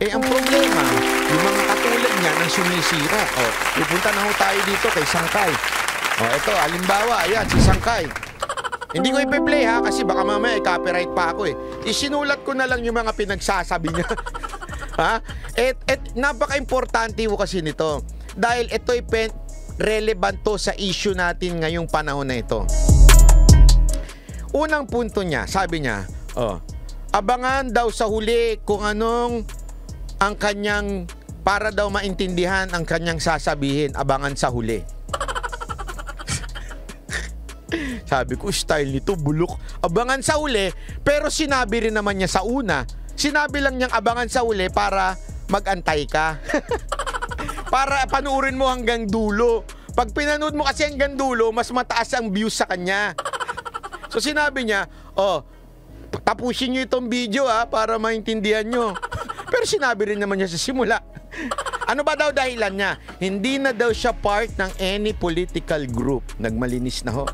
Eh, ang problema, yung mga katulad niya nang sumisira. O, pupunta na ho tayo dito kay Sangkay. O, ito, halimbawa, ayan, si Sangkay. Hindi ko ipe-play ha, kasi baka mamaya i-copyright pa ako eh. Isinulat ko na lang yung mga pinagsasabi niya. ha? Et, et, napaka-importante ho kasi nito. Dahil ito'y relevant to sa issue natin ngayong panahon na ito. Unang punto niya, sabi niya, oh, abangan daw sa huli kung anong ang kanyang para daw maintindihan ang kanyang sasabihin, abangan sa huli. Sabi ko, style nito, bulok. Abangan sa huli, pero sinabi rin naman niya sa una. Sinabi lang niyang abangan sa huli para magantay ka. para panuurin mo hanggang dulo. Pag pinanood mo kasi hanggang dulo, mas mataas ang views sa kanya. So sinabi niya, oh, tapusin niyo itong video ha, para maintindihan niyo. Pero sinabi rin naman niya sa simula. Ano ba daw dahilan niya? Hindi na daw siya part ng any political group. Nagmalinis na ho.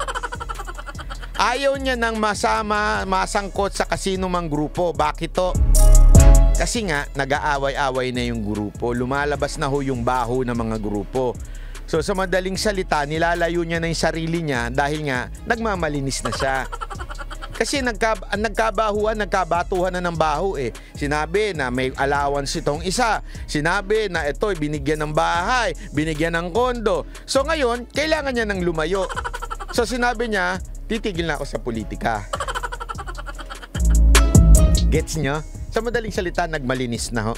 Ayaw niya nang masama, masangkot sa kasino mang grupo. Bakit to? Kasi nga, nag-aaway-away na yung grupo. Lumalabas na ho yung baho ng mga grupo. So sa madaling salita, nilalayo niya na yung sarili niya dahil nga nagmamalinis na siya. Kasi nagka, nagkabahuan, nagkabatuhan na ng baho eh. Sinabi na may allowance itong isa. Sinabi na ito binigyan ng bahay, binigyan ng kondo. So ngayon, kailangan niya ng lumayo. So sinabi niya, titigil na ako sa politika. Gets nyo? Sa madaling salita, nagmalinis na ho.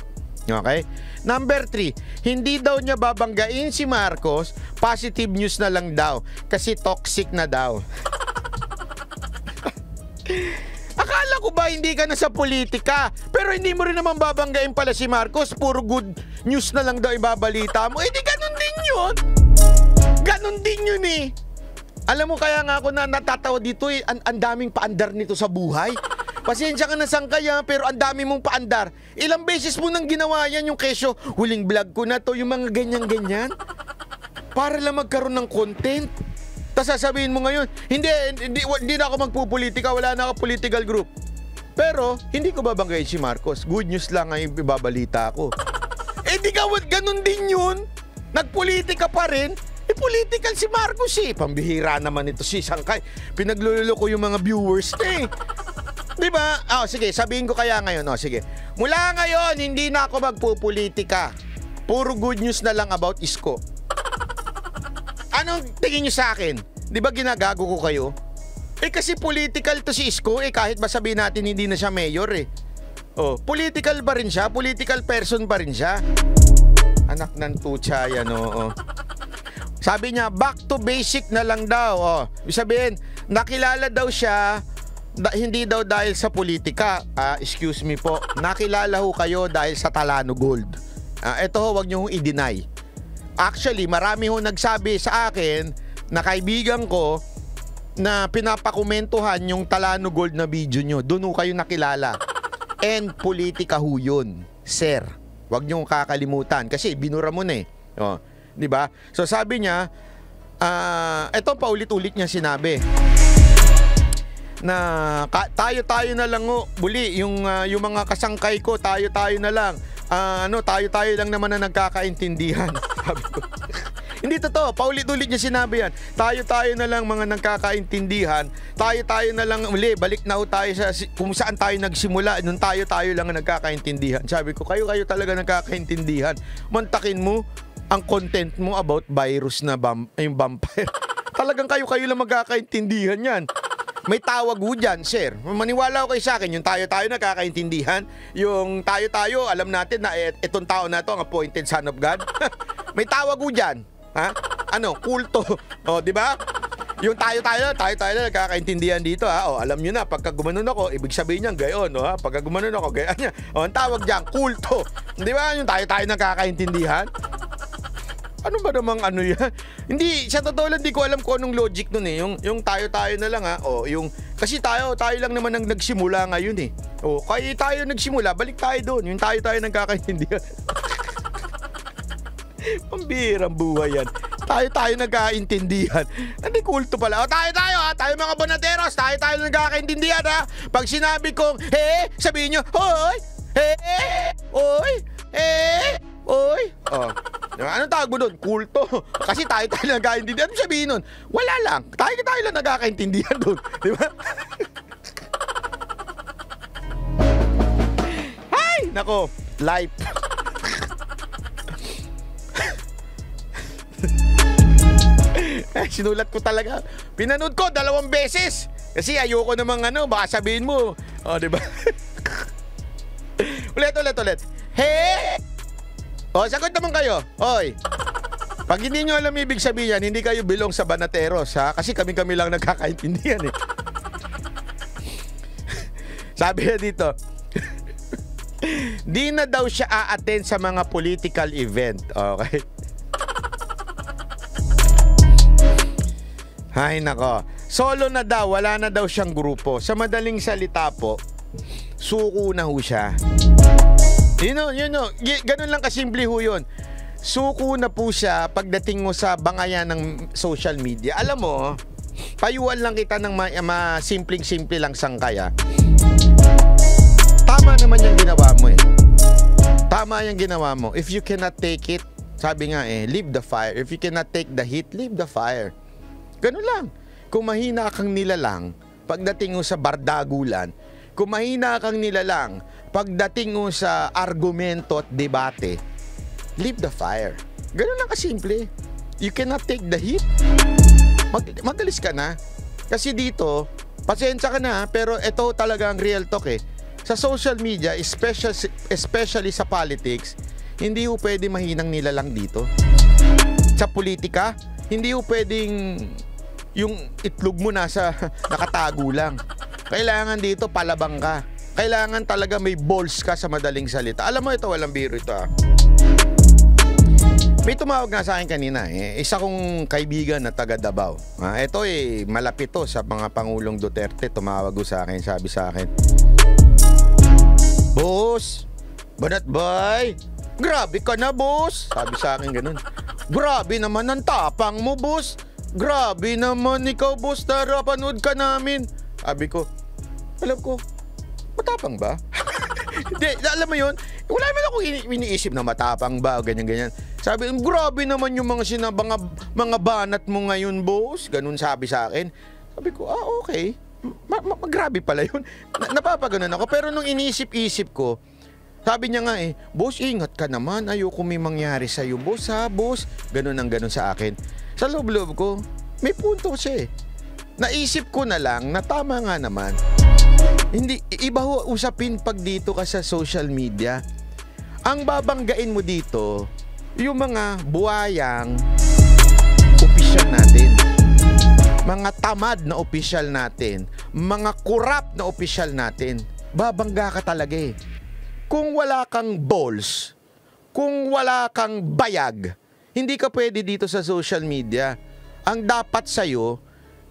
Okay? Number three, hindi daw niya babanggain si Marcos, positive news na lang daw kasi toxic na daw. Akala ko ba hindi ka na sa politika? Pero hindi mo rin naman babanggain pala si Marcos. Puro good news na lang daw ibabalita mo. Eh di ganun din yun. Ganun din yun eh. Alam mo kaya nga ako na natatawa dito eh. Ang, ang daming paandar nito sa buhay. Pasensya ka na sangkaya pero ang dami mong paandar. Ilang beses mo nang ginawa yan yung kesyo. Huling vlog ko na to yung mga ganyan-ganyan. Para lang magkaroon ng content. Tapos sasabihin mo ngayon, hindi, hindi, hindi na ako magpupolitika, wala na ako political group. Pero, hindi ko babanggayin si Marcos. Good news lang ang ibabalita ko. eh di ka, ganun din yun. Nagpolitika pa rin. Eh, political si Marcos eh. Pambihira naman ito si Sangkay. Pinaglululo ko yung mga viewers na eh. Di ba? Oh, sige, sabihin ko kaya ngayon. Oh, sige. Mula ngayon, hindi na ako magpupolitika. Puro good news na lang about Isko. Anong tingin niyo sa akin? Di ba ginagago ko kayo? Eh kasi political to si Isko eh kahit ba sabihin natin hindi na siya mayor eh. Oh, political ba rin siya? Political person ba rin siya? Anak ng tutsa yan oh. oh. Sabi niya, back to basic na lang daw. Oh. Sabihin, nakilala daw siya da, hindi daw dahil sa politika. Ah, excuse me po. Nakilala ho kayo dahil sa Talano Gold. Ah, ito ho, wag niyo hong i-deny. Actually, marami ho nagsabi sa akin na kaibigan ko na pinapakomentuhan yung Talano Gold na video nyo. Doon ho kayo nakilala. And politika ho yun. Sir, wag niyo kakalimutan kasi binura mo na eh. Oh, 'di ba? So sabi niya, ah, uh, ito paulit-ulit niya sinabi na tayo-tayo na lang ho, buli yung uh, yung mga kasangkay ko, tayo-tayo na lang. Uh, ano, tayo-tayo lang naman na nagkakaintindihan. Sabi ko. Hindi totoo, paulit-ulit niya sinabi yan. Tayo-tayo na lang mga nagkakaintindihan. Tayo-tayo na lang uli, balik na tayo sa kung saan tayo nagsimula. Nung tayo-tayo lang ang nagkakaintindihan. Sabi ko, kayo-kayo talaga nagkakaintindihan. Mantakin mo ang content mo about virus na bam, yung vampire. Talagang kayo-kayo lang magkakaintindihan yan. May tawag ho dyan, sir. Maniwala ko kayo sa akin, yung tayo-tayo nakakaintindihan. Yung tayo-tayo, alam natin na et, etong tao na to ang appointed son of God. May tawag ho dyan. Ha? Ano? Kulto. O, di ba? Yung tayo-tayo, tayo-tayo na nagkakaintindihan dito ha. O, alam nyo na, pagka gumanon ako, ibig sabihin niyan, gayon. O, ha? Pagka gumanon ako, gayon niya. O, ang tawag dyan, kulto. Di ba? Yung tayo-tayo nagkakaintindihan. Ano ba namang ano yan? Hindi, sa totoo lang, di ko alam kung anong logic nun eh. Yung, yung tayo-tayo na lang ha. O, yung, kasi tayo, tayo lang naman ang nagsimula ngayon eh. O, kaya tayo nagsimula, balik tayo doon. Yung tayo-tayo nagkakaintindihan. Pambirang buhay yan. Tayo-tayo nagkaintindihan. Hindi kulto pala. O, tayo-tayo ha. Tayo mga bonateros. Tayo-tayo nagkakaintindihan ha. Pag sinabi kong, he, sabihin nyo, hoy, he, oy, Anong tawag mo doon? Kulto. Kasi tayo tayo nagkakaintindihan. Ano sabihin nun? Wala lang. Tayo tayo lang nagkakaintindihan doon. Di ba? Hay! Nako, life. Eh, sinulat ko talaga. Pinanood ko dalawang beses. Kasi ayoko namang ano, baka sabihin mo. O, oh, di ba? ulit, ulit, ulit. He! O, sagot naman kayo. Oy. Pag hindi nyo alam ibig sabihin yan, hindi kayo bilong sa Banateros, ha? Kasi kami-kami lang nagkakaintindihan, eh. Sabi niya dito, di na daw siya a-attend sa mga political event. Okay? Ay, nako. Solo na daw, wala na daw siyang grupo. Sa madaling salita po, suko na ho siya. Yun know, yun know, ganun lang kasimple ho yun. Suko na po siya pagdating mo sa bangayan ng social media. Alam mo, payuan lang kita ng ma, ma lang sangkaya. Tama naman yung ginawa mo eh. Tama yung ginawa mo. If you cannot take it, sabi nga eh, leave the fire. If you cannot take the heat, leave the fire. Ganun lang. Kung mahina kang nilalang, pagdating mo sa bardagulan, kung mahina kang nilalang, pagdating mo sa argumento at debate, leave the fire. Ganun lang kasimple. You cannot take the heat. Mag magalis ka na. Kasi dito, pasensya ka na, pero ito talaga ang real talk eh. Sa social media, especially, especially sa politics, hindi ho pwede mahinang nilalang dito. Sa politika, hindi ho pwedeng yung itlog mo nasa nakatago lang. Kailangan dito palabang ka. Kailangan talaga may balls ka sa madaling salita. Alam mo ito, walang biro ito ah. May tumawag nga sa akin kanina eh. Isa kong kaibigan na taga Davao. Ah, ito eh, malapit to sa mga Pangulong Duterte. Tumawag sa akin, sabi sa akin. Boss, banat bay, grabe ka na boss. Sabi sa akin ganun. Grabe naman ang tapang mo boss. Grabe naman ikaw, boss. Tara, panood ka namin. Sabi ko, alam ko, matapang ba? Hindi, alam mo yun, wala naman ako ini- iniisip na matapang ba ganyan-ganyan. Sabi, grabe naman yung mga sinabang mga, banat mo ngayon, boss. Ganun sabi sa akin. Sabi ko, ah, okay. Ma- ma- grabe pala yun. Na- napapaganon ako. Pero nung inisip-isip ko, sabi niya nga eh, boss, ingat ka naman. Ayoko may mangyari sa'yo, boss ha, boss. Ganun ang ganun sa akin sa loob-loob ko, may punto siya eh. Naisip ko na lang na tama nga naman. Hindi, iba ho usapin pag dito ka sa social media. Ang babanggain mo dito, yung mga buwayang opisyal natin. Mga tamad na opisyal natin. Mga kurap na opisyal natin. Babangga ka talaga eh. Kung wala kang balls, kung wala kang bayag, hindi ka pwede dito sa social media. Ang dapat sa'yo,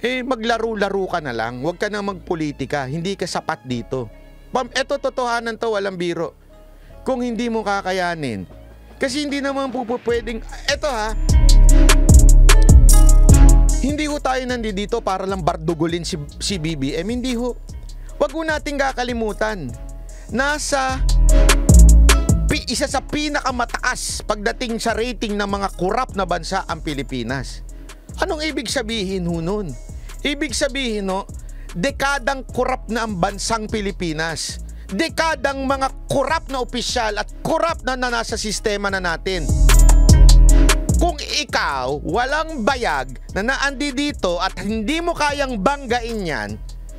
eh maglaro-laro ka na lang. Huwag ka na magpolitika. Hindi ka sapat dito. Pam, eto totohanan to, walang biro. Kung hindi mo kakayanin. Kasi hindi naman po pwedeng... Eto ha, hindi ho tayo nandito para lang bardugulin si, si BBM. Hindi ho. Huwag ho natin kakalimutan. Nasa isa sa pinakamataas pagdating sa rating ng mga kurap na bansa ang Pilipinas. Anong ibig sabihin ho nun? Ibig sabihin no, dekadang kurap na ang bansang Pilipinas. Dekadang mga kurap na opisyal at kurap na, na nasa sistema na natin. Kung ikaw walang bayag na naandi dito at hindi mo kayang banggain yan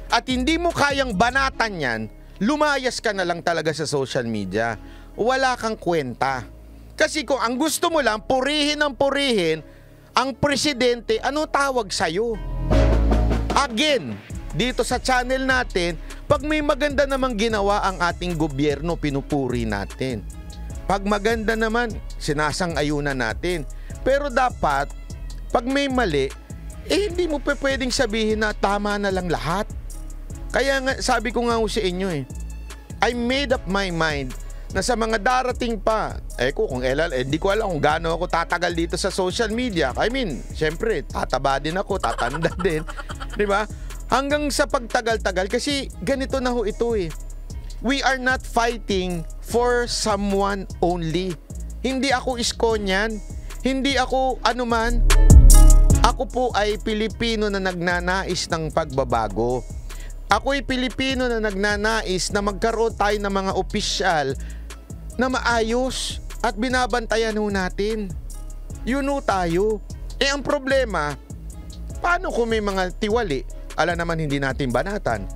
at hindi mo kayang banatan yan, lumayas ka na lang talaga sa social media wala kang kwenta. Kasi kung ang gusto mo lang, purihin ang purihin, ang presidente, ano tawag sa'yo? Again, dito sa channel natin, pag may maganda namang ginawa ang ating gobyerno, pinupuri natin. Pag maganda naman, sinasang-ayunan natin. Pero dapat, pag may mali, eh hindi mo pa pwedeng sabihin na tama na lang lahat. Kaya nga, sabi ko nga sa inyo eh, I made up my mind na sa mga darating pa, eh ko kung LL, eh di ko alam kung gaano ako tatagal dito sa social media. I mean, syempre, tataba din ako, tatanda din. Di ba? Hanggang sa pagtagal-tagal, kasi ganito na ho ito eh. We are not fighting for someone only. Hindi ako iskonyan. Hindi ako anuman. Ako po ay Pilipino na nagnanais ng pagbabago. Ako'y Pilipino na nagnanais na magkaroon tayo ng mga opisyal na maayos at binabantayan ho natin. Yun ho tayo. Eh ang problema, paano kung may mga tiwali? Ala naman hindi natin banatan.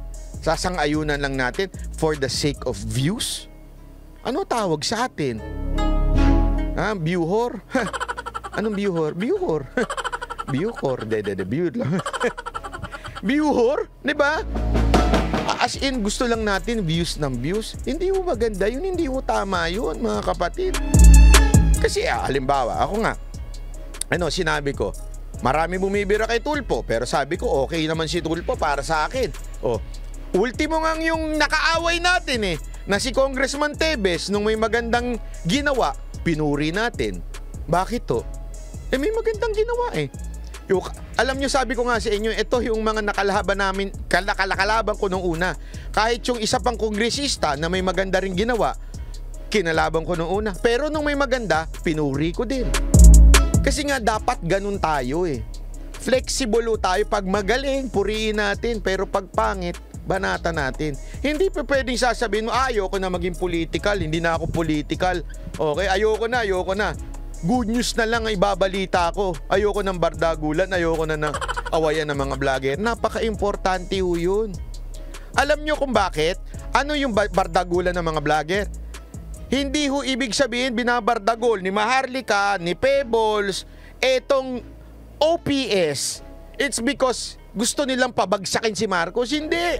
Sasang-ayunan lang natin for the sake of views? Ano tawag sa atin? Ah, viewhor? Anong viewhor? Viewhor. Viewhor. De, de, de, view lang. viewhor? Di ba? As in, gusto lang natin views ng views. Hindi mo maganda yun. Hindi mo tama yun, mga kapatid. Kasi, ah, halimbawa, ako nga, ano, sinabi ko, marami bumibira kay Tulpo, pero sabi ko, okay naman si Tulpo para sa akin. Oh, ultimo nga yung nakaaway natin eh, na si Congressman Tebes, nung may magandang ginawa, pinuri natin. Bakit to? Eh, may magandang ginawa eh. Yung, alam nyo, sabi ko nga sa inyo, ito yung mga nakalaban namin, kalakalakalaban ko nung una. Kahit yung isa pang kongresista na may maganda rin ginawa, kinalaban ko nung una. Pero nung may maganda, pinuri ko din. Kasi nga dapat ganun tayo eh. Flexible tayo pag magaling, purihin natin. Pero pag pangit, banata natin. Hindi pa pwedeng sasabihin mo, ah, ayoko na maging political, hindi na ako political. Okay, ayoko na, ayoko na good news na lang ay babalita ko. Ayoko ng bardagulan, ayoko na ng awayan ng mga vlogger. Napaka-importante yun. Alam nyo kung bakit? Ano yung bardagulan ng mga vlogger? Hindi ho ibig sabihin binabardagol ni Maharlika, ni Pebbles, etong OPS. It's because gusto nilang pabagsakin si Marcos. Hindi.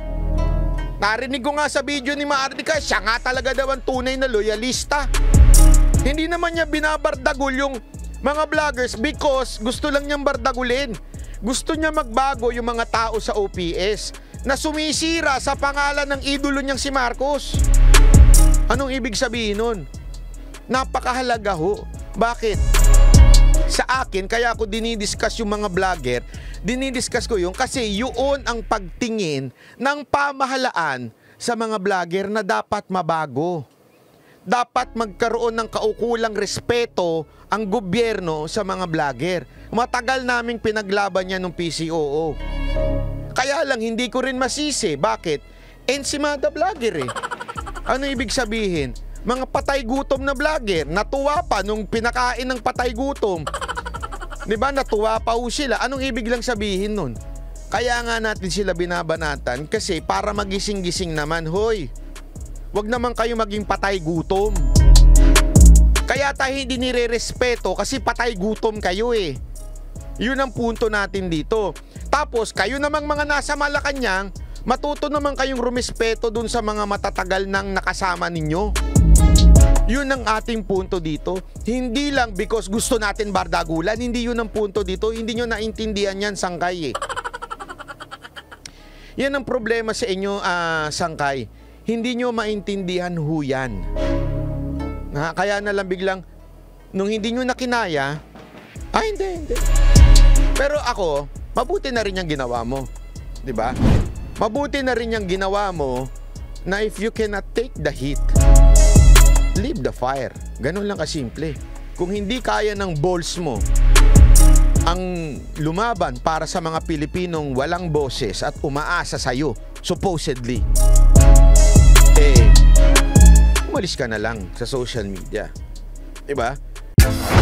Narinig ko nga sa video ni Maharlika, siya nga talaga daw ang tunay na loyalista. Hindi naman niya binabardagol yung mga vloggers because gusto lang niyang bardagulin. Gusto niya magbago yung mga tao sa OPS na sumisira sa pangalan ng idolo niyang si Marcos. Anong ibig sabihin nun? Napakahalaga ho. Bakit? Sa akin, kaya ako dinidiscuss yung mga vlogger, dinidiscuss ko yung kasi yun ang pagtingin ng pamahalaan sa mga vlogger na dapat mabago dapat magkaroon ng kaukulang respeto ang gobyerno sa mga vlogger. Matagal naming pinaglaban yan ng PCOO. Kaya lang hindi ko rin masisi. Bakit? Ensimada vlogger eh. Ano ibig sabihin? Mga patay gutom na vlogger, natuwa pa nung pinakain ng patay gutom. 'Di ba? Natuwa pa ho sila. Anong ibig lang sabihin nun? Kaya nga natin sila binabanatan kasi para magising-gising naman, hoy, Huwag naman kayo maging patay gutom. Kaya tayo hindi nire-respeto kasi patay gutom kayo eh. Yun ang punto natin dito. Tapos kayo namang mga nasa Malacanang, matuto naman kayong rumispeto dun sa mga matatagal nang nakasama ninyo. Yun ang ating punto dito. Hindi lang because gusto natin bardagulan, hindi yun ang punto dito. Hindi nyo naintindihan yan, Sangkay eh. Yan ang problema sa inyo, uh, Sangkay hindi nyo maintindihan ho yan. Nga, kaya na lang biglang, nung hindi nyo nakinaya, ah hindi, hindi. Pero ako, mabuti na rin yung ginawa mo. ba? Mabuti na rin yung ginawa mo na if you cannot take the heat, leave the fire. Ganun lang kasimple. Kung hindi kaya ng balls mo, ang lumaban para sa mga Pilipinong walang boses at umaasa sa'yo, supposedly, eh, umalis ka na lang sa social media. Diba? The